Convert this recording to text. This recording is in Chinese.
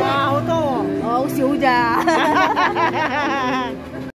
哇，好多哦！好少咋？